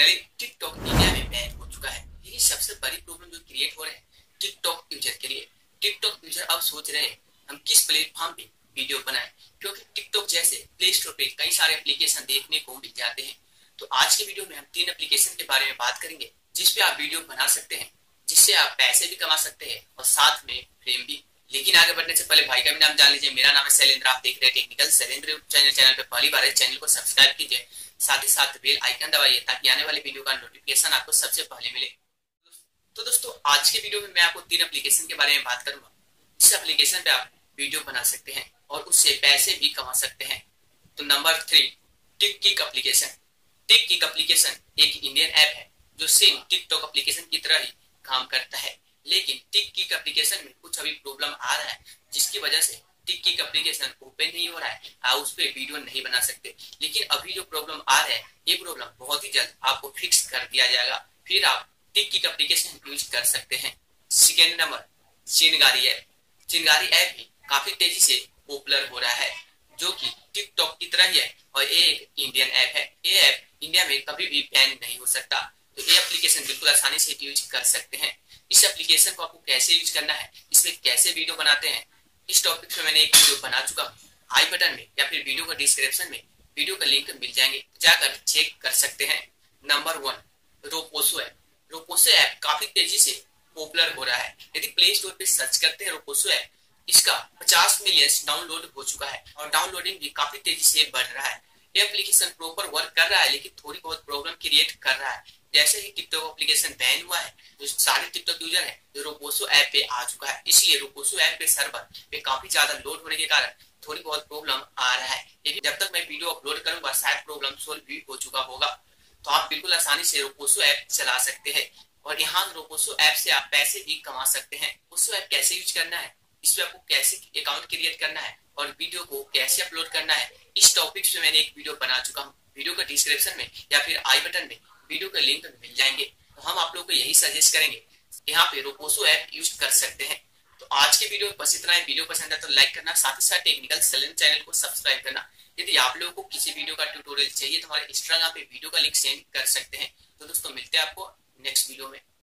Finally TikTok India में ban हो चुका है। सबसे बड़ी प्रॉब्लम जो क्रिएट हो रहे हैं टिकटॉक यूज़र के लिए। टिकटॉक यूज़र अब सोच रहे हैं, हम किस प्लेटफॉर्म पे वीडियो बनाए? क्योंकि टिकटॉक जैसे प्ले स्टोर पे कई सारे एप्लीकेशन देखने को मिल जाते हैं। तो आज के वीडियो में हम तीन एप्लीकेशन के बारे में बात करेंगे जिसपे आप वीडियो बना सकते हैं, जिससे आप पैसे भी कमा सकते हैं और साथ में फ्रेम भी। लेकिन आगे बढ़ने से पहले भाई का भी नाम जान लीजिए। मेरा नाम है शैलेंद्र, आप देख रहे हैं टेक्निकल शैलेंद्र चैनल चैनल पे पहली बार है। चैनल को सब्सक्राइब कीजिए। साथ ही साथ बेल आइकन दबाइए ताकि आने वाली वीडियो का नोटिफिकेशन आपको सबसे पहले मिले। तो दोस्तों, आज के वीडियो में मैं आपको तीन एप्लीकेशन के बारे में बात करूँगा। इस एप्लीकेशन पे आप वीडियो बना सकते हैं और उससे पैसे भी कमा सकते हैं। तो number three Tik Kik application Tik Kik application एक इंडियन ऐप है, जो सेम टिकटॉक एप्लीकेशन की तरह ही काम करता है। लेकिन टिक किक एप्लीकेशन में कुछ अभी प्रॉब्लम आ रहा है, जिसकी वजह से टिक किक एप्लीकेशन ओपन नहीं हो रहा है, आप उस पर वीडियो नहीं बना सकते। लेकिन अभी जो प्रॉब्लम आ रहा है, ये प्रॉब्लम बहुत ही जल्द आपको फिक्स कर दिया जाएगा। फिर आप टिक किक एप्लीकेशन यूज़ कर सकते हैं। Second number Chingari app Chingari app भी काफ़ी तेज़ी से पॉपुलर हो रहा है, जो कि टिकटॉक की तरह ही है और ये एक इंडियन ऐप है। ये ऐप इंडिया में कभी भी बैन नहीं हो सकता। तो ये बिल्कुल आसानी से यूज़ कर सकते हैं। इस एप्लीकेशन को आपको कैसे यूज़ करना है, इसमें कैसे वीडियो बनाते हैं, इस टॉपिक पे मैंने एक वीडियो बना चुका हूँ। आई बटन में या फिर वीडियो का डिस्क्रिप्शन में वीडियो का लिंक मिल जाएँगे। जाकर चेक कर सकते हैं। Number one Roposo app Roposo app काफ़ी तेज़ी से पॉपुलर हो रहा है। यदि प्ले स्टोर पे सर्च करते हैं रोपोसो ऐप इसका 50 मिलियन डाउनलोड हो चुका है और डाउनलोडिंग भी काफ़ी तेज़ी से बढ़ रहा है। ये एप्लीकेशन प्रॉपर वर्क कर रहा है, लेकिन थोड़ी बहुत प्रॉब्लम क्रिएट कर रहा है। जैसे ही टिकटॉक एप्लीकेशन बैन हुआ है तो सारे टिकटॉक यूज़र है, जो रोपोसो ऐप पे आ चुका है, इसलिए रोपोसो ऐप पे सर्वर पे काफ़ी ज़्यादा लोड होने के कारण थोड़ी बहुत प्रॉब्लम आ रहा है। लेकिन जब तक मैं वीडियो अपलोड करूँगा, शायद प्रॉब्लम सोल्व भी हो चुका होगा। तो आप बिल्कुल आसानी से रोपोसो ऐप चला सकते हैं और यहाँ रोपोसो ऐप से आप पैसे भी कमा सकते हैं। रोपोसो ऐप कैसे यूज़ करना है? इस पे आपको कैसे अकाउंट क्रिएट करना है और वीडियो को कैसे अपलोड करना है? इस टॉपिक पे मैंने एक वीडियो बना चुका हूँ। वीडियो का डिस्क्रिप्शन में या फिर आई बटन में वीडियो के लिंक मिल जाएँगे तो हम आप लोग को यही सजेस्ट करेंगे यहाँ पे रोपोसो ऐप यूज़ कर सकते हैं। तो आज के वीडियो बस इतना है। वीडियो पसंद है तो लाइक करना, साथ ही साथ टेक्निकल सैलेंट चैनल को सब्सक्राइब करना। यदि आप लोगों को किसी वीडियो का ट्यूटोरियल चाहिए तो हमारे इंस्टाग्राम पे वीडियो का लिंक सेंड कर सकते हैं। तो दोस्तों, मिलते हैं आपको नेक्स्ट वीडियो में।